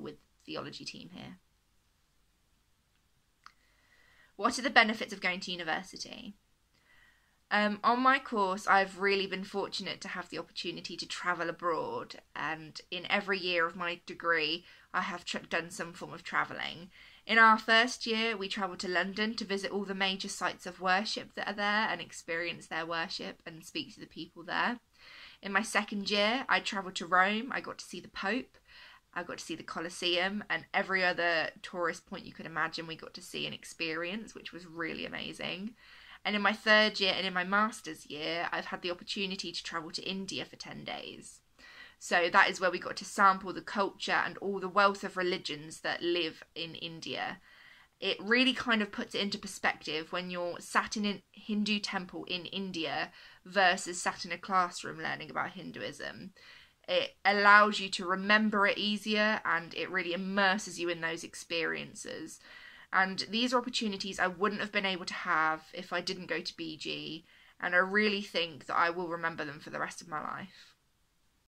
with theology team here. What are the benefits of going to university? Um, on my course, I've really been fortunate to have the opportunity to travel abroad, and in every year of my degree, I have done some form of travelling. In our first year, we travelled to London to visit all the major sites of worship that are there and experience their worship and speak to the people there. In my second year, I travelled to Rome. I got to see the Pope. I got to see the Colosseum and every other tourist point you could imagine we got to see and experience, which was really amazing. And in my third year and in my master's year, I've had the opportunity to travel to India for 10 days. So that is where we got to sample the culture and all the wealth of religions that live in India. It really kind of puts it into perspective when you're sat in a Hindu temple in India versus sat in a classroom learning about Hinduism. It allows you to remember it easier and it really immerses you in those experiences. And these are opportunities I wouldn't have been able to have if I didn't go to BG. And I really think that I will remember them for the rest of my life.